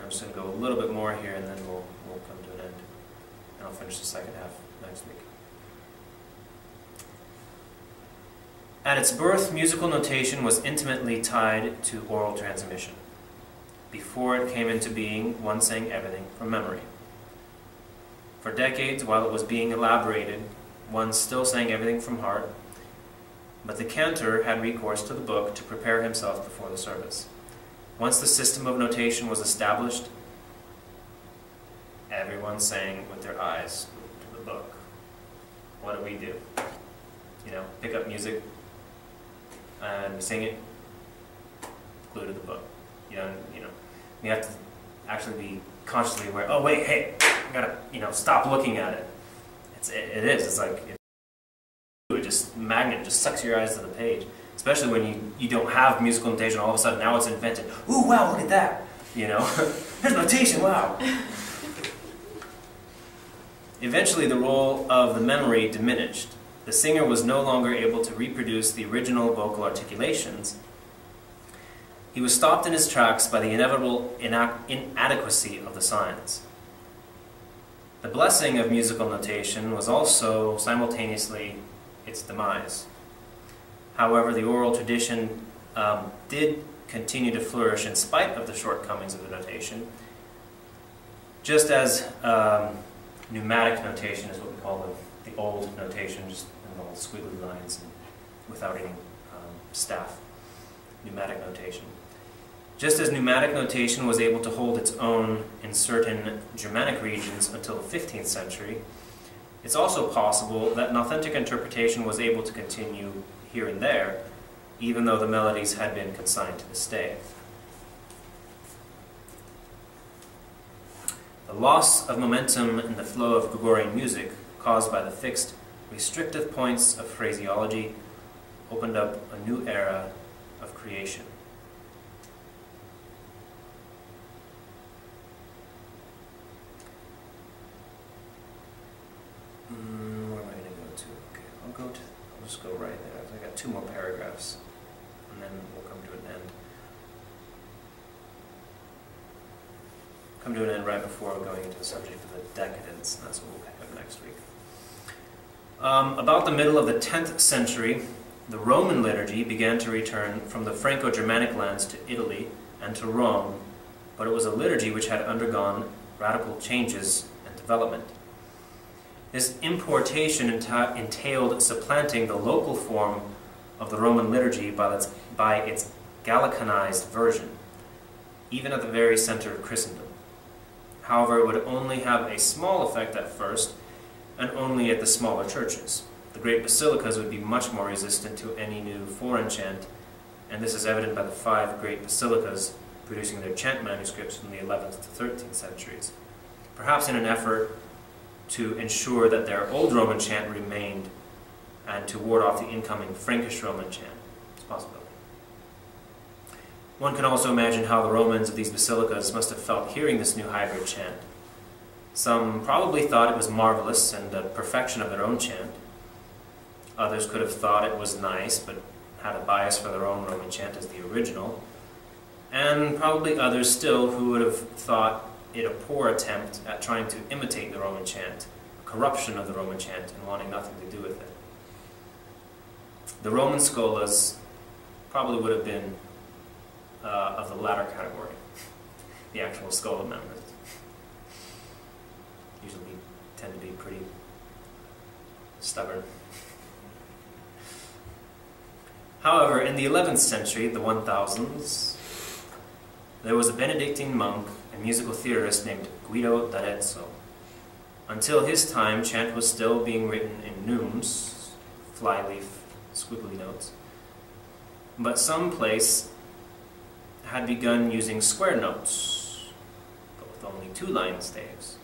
I'm just going to go a little bit more here and then we'll, we'll come to an end. And I'll finish the second half next week. At its birth, musical notation was intimately tied to oral transmission. Before it came into being, one sang everything from memory. For decades, while it was being elaborated, one still sang everything from heart, but the cantor had recourse to the book to prepare himself before the service. Once the system of notation was established, everyone sang with their eyes to the book. What do we do? You know, pick up music and sing it, glued to the book. You know, you know, we have to actually be consciously aware. Oh wait, hey, I gotta, you know, stop looking at it. It's it, it is. It's like it just magnet just sucks your eyes to the page especially when you, you don't have musical notation, all of a sudden now it's invented. Ooh, wow, look at that. You know, there's notation, wow. Eventually, the role of the memory diminished. The singer was no longer able to reproduce the original vocal articulations. He was stopped in his tracks by the inevitable inadequacy of the signs. The blessing of musical notation was also simultaneously its demise. However, the oral tradition um, did continue to flourish in spite of the shortcomings of the notation. Just as um, neumatic notation is what we call the, the old notation, just in all squiggly lines and without any um, staff. Neumatic notation. Just as neumatic notation was able to hold its own in certain Germanic regions until the 15th century, it's also possible that an authentic interpretation was able to continue here and there, even though the melodies had been consigned to the stave. The loss of momentum in the flow of Gregorian music, caused by the fixed, restrictive points of phraseology, opened up a new era of creation. Mm, where am I going to go to? Okay, I'll go to. I'll just go right there. I got two more paragraphs, and then we'll come to an end. Come to an end right before going into the subject of the decadence. and That's what we'll pick up next week. Um, about the middle of the 10th century, the Roman liturgy began to return from the Franco Germanic lands to Italy and to Rome, but it was a liturgy which had undergone radical changes and development. This importation entailed supplanting the local form of the Roman liturgy by its, by its Gallicanized version, even at the very center of Christendom. However, it would only have a small effect at first, and only at the smaller churches. The great basilicas would be much more resistant to any new foreign chant, and this is evident by the five great basilicas producing their chant manuscripts from the 11th to 13th centuries. Perhaps in an effort to ensure that their old Roman chant remained and to ward off the incoming Frankish Roman chant. It's a possibility. One can also imagine how the Romans of these basilicas must have felt hearing this new hybrid chant. Some probably thought it was marvelous and a perfection of their own chant. Others could have thought it was nice, but had a bias for their own Roman chant as the original. And probably others still who would have thought it a poor attempt at trying to imitate the Roman chant, corruption of the Roman chant, and wanting nothing to do with it. The Roman scholas probably would have been uh, of the latter category, the actual schola members. Usually tend to be pretty stubborn. However, in the 11th century, the 1000s, there was a Benedictine monk and musical theorist named Guido d'Arezzo. Until his time, chant was still being written in neumes, flyleaf, squiggly notes. But some place had begun using square notes, but with only two line staves.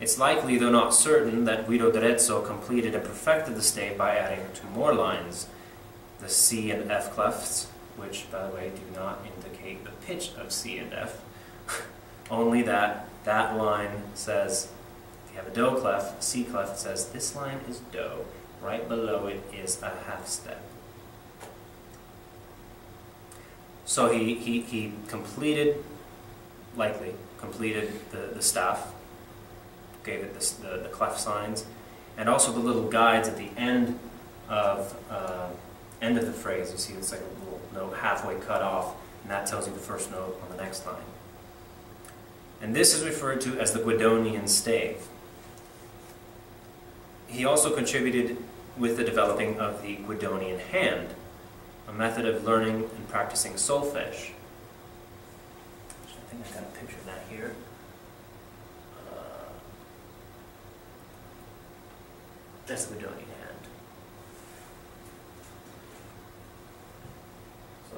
It's likely, though not certain, that Guido d'Arezzo completed and perfected the stave by adding two more lines, the C and F clefs, which, by the way, do not the pitch of C and F, only that that line says, if you have a Do clef, C clef says this line is Do. Right below it is a half step. So he, he, he completed, likely, completed the, the staff, gave it the, the clef signs, and also the little guides at the end of, uh, end of the phrase. You see it's like a little note halfway cut off, and that tells you the first note on the next line. And this is referred to as the Guidonian stave. He also contributed with the developing of the Guidonian hand, a method of learning and practicing solfege. I think I've got a picture of that here. Uh, that's the Guidonian hand. So,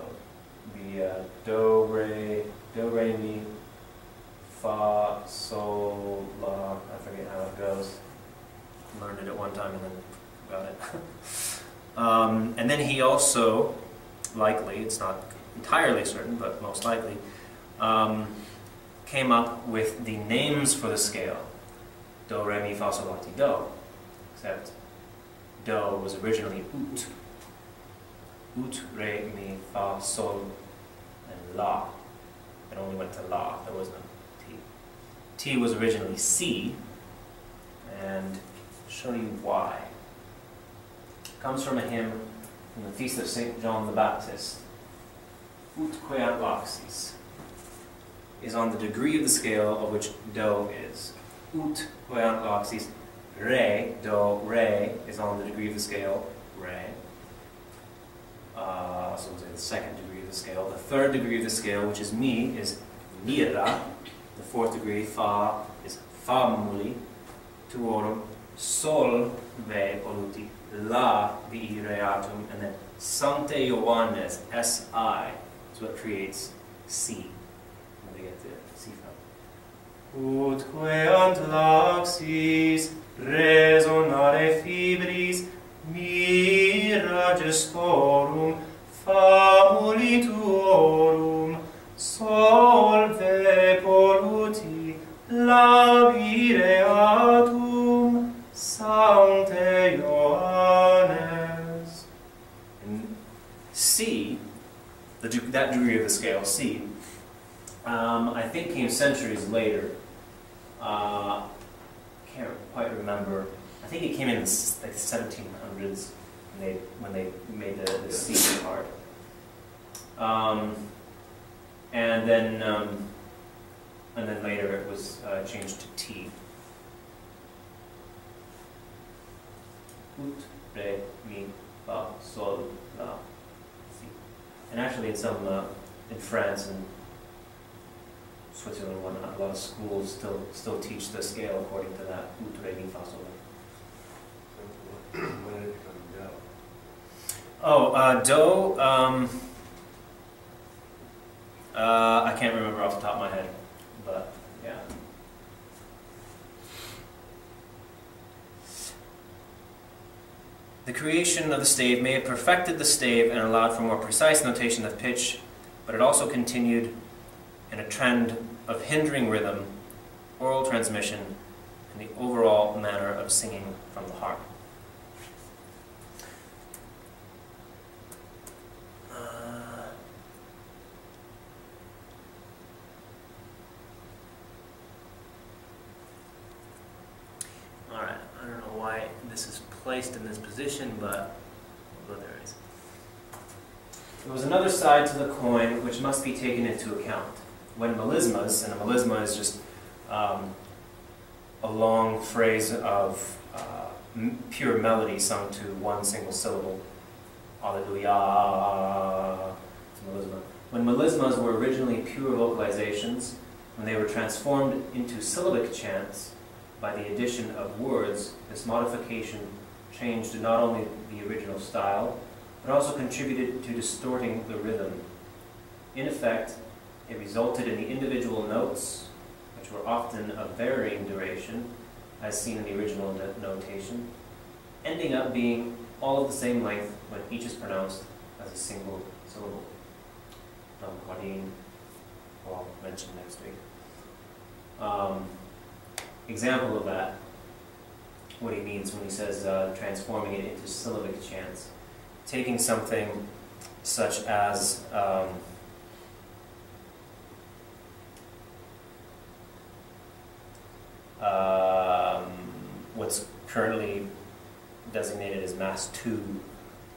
the uh, do, re, do, re, mi, fa, sol, la. I forget how it goes. Learned it at one time and then forgot it. um, and then he also, likely, it's not entirely certain, but most likely, um, came up with the names for the scale. Do, re, mi, fa, sol, la, ti, do. Except do was originally ut. Ut, re, mi, fa, sol, and la. It only went to la. There was no T. T was originally C, and I'll show you why. It comes from a hymn from the Feast of St. John the Baptist. Ut queant laxis. is on the degree of the scale of which do is. Ut queant laxis Re, do, re is on the degree of the scale, re. Uh, so say the second degree of the scale. The third degree of the scale, which is mi, is nira. The fourth degree, fa, is famuli. Tuorum, sol ve voluti, la vi reatum, and then Sante Ioannes, S-I, is what creates C. Where we get the C from. Utque ant laxis resonare fibris mira gestorum famuli tuorum solve polluti labireatum sancte Ioannes. And C, the, that degree of the scale, C, um, I think came centuries later. Uh, can't quite remember. I think it came in the like 1700s when they when they made the, the C part. Um, and then um, and then later it was uh, changed to T. Ut, re, mi, fa, sol, la, si. And actually, in some uh, in France and Switzerland, one a lot of schools still still teach the scale according to that ut, re, mi, fa, sol, la. When did it become do? Oh, uh, do. Um, uh, I can't remember off the top of my head, but yeah. The creation of the stave may have perfected the stave and allowed for more precise notation of pitch, but it also continued in a trend of hindering rhythm, oral transmission, and the overall manner of singing from the heart. Uh, All right, I don't know why this is placed in this position, but there. There was another side to the coin which must be taken into account. When melismas, and a melisma is just um, a long phrase of uh, pure melody sung to one single syllable. Alleluia. Melisma. When melismas were originally pure vocalizations, when they were transformed into syllabic chants by the addition of words, this modification changed not only the original style, but also contributed to distorting the rhythm. In effect, it resulted in the individual notes, which were often of varying duration, as seen in the original notation, ending up being all of the same length when each is pronounced as a single syllable. Dom Cardine, who I'll mention next week. Um, example of that, what he means when he says uh, transforming it into syllabic chants. Taking something such as um, um, what's currently designated as Mass 2,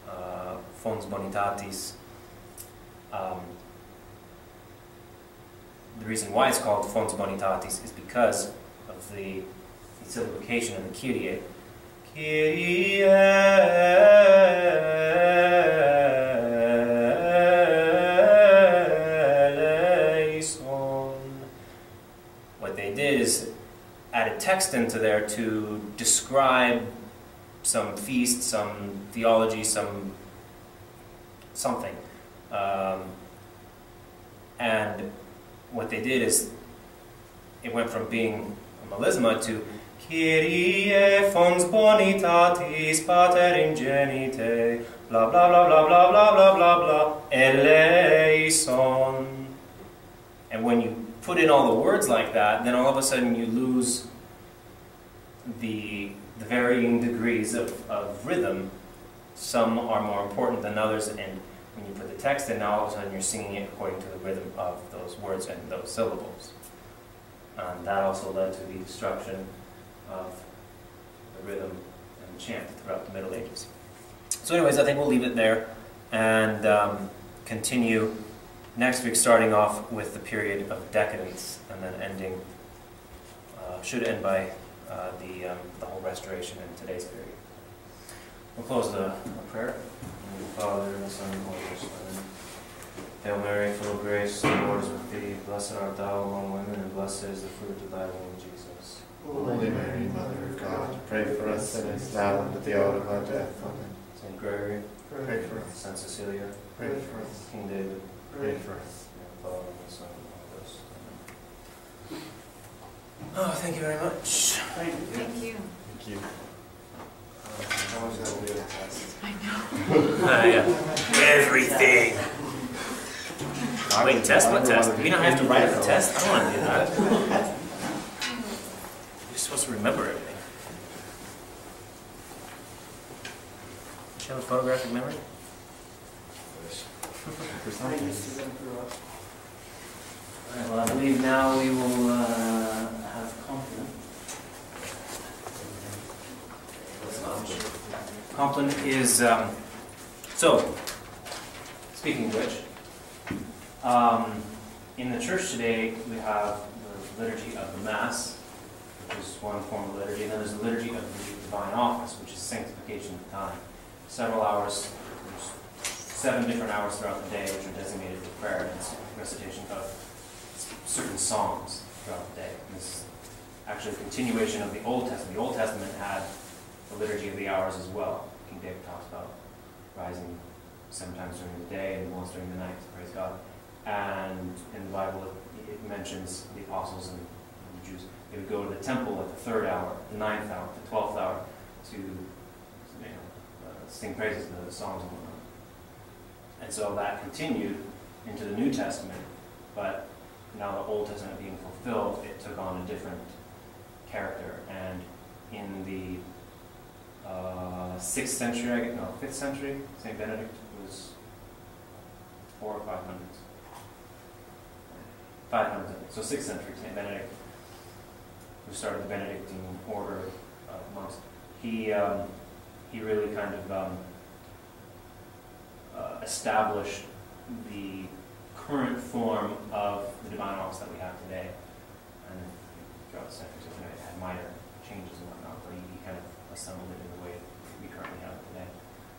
uh, Fons Bonitatis. Um, the reason why it's called Fons Bonitatis is because of the, the syllabification of the Kyrie. Kyrie. What they did is added text into there to describe some feast, some theology, some something. Um, and what they did is it went from being a melisma to Kyrie fons bonitatis pater ingenite blah blah blah blah blah blah blah blah blah eleison. And when you put in all the words like that, then all of a sudden you lose the, the varying degrees of, of rhythm. Some are more important than others, and when you put the text in, now all of a sudden you're singing it according to the rhythm of those words and those syllables. And that also led to the destruction of the rhythm and chant throughout the Middle Ages. So, anyways, I think we'll leave it there and um, continue next week starting off with the period of decadence and then ending, uh, should end by uh, the, um, the whole restoration in today's period. We'll close the, the prayer. In the Father, and the Son, and the Holy. Amen. Hail Mary, full of grace, the Lord is with thee. Blessed art thou among women, and blessed is the fruit of thy womb, Jesus. Holy Mary, Mother of God, pray for us sinners now and at the hour of our death. Amen. Saint Gregory, Pray for us. Saint Cecilia, Pray for us. King David, Pray for us. Father, the Son, and the Amen. Oh, thank you very much. Thank you. Thank you. Thank you. How much that will be a test? I know. Ah, yeah. Everything. Wait, test? What test? We don't have to write the test? I don't want to do that. You're supposed to remember everything. Do you have a photographic memory? For some reason. All right, well, I believe now we will uh, have Compline. Compline is, um, so, speaking of which, um, in the church today, we have the liturgy of the Mass, which is one form of liturgy, and then there's the liturgy of the divine office, which is sanctification of time. Several hours, seven different hours throughout the day, which are designated for prayer and recitation of certain psalms throughout the day. And this is actually a continuation of the Old Testament. The Old Testament had the liturgy of the hours as well. King David talks about rising sometimes during the day and once during the night, praise God. And in the Bible, it, mentions the apostles and the Jews. They would go to the temple at the third hour, the ninth hour, the twelfth hour to you know, uh, sing praises, the, the psalms and whatnot. And so that continued into the New Testament, but now the Old Testament being fulfilled, it took on a different character. And in the uh, sixth century, no, fifth century, Saint Benedict was four or five hundreds. Five hundreds, So sixth century, Saint Benedict, who started the Benedictine order of monks, he um, he really kind of um, uh, established the current form of the divine office that we have today. And throughout the centuries, it had minor changes and whatnot, but he, kind of assembled it in the way we currently have it today.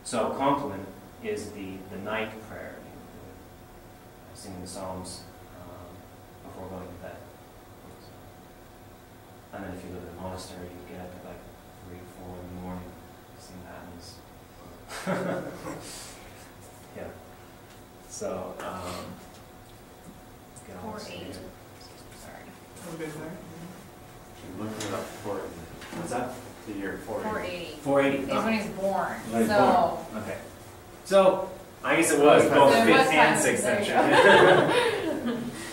So Compline is the, the night prayer, singing the Psalms um, before going to bed. And then if you live in a monastery, you get up at like three, or four in the morning, sing matins. yeah. So, um, get all Four this eight. together. Sorry. I'm looking it up for, what's that? The year four. Four eighty. Four eighty. Is when he's born, When he's so. Okay. So, I guess it was both fifth and sixth There century.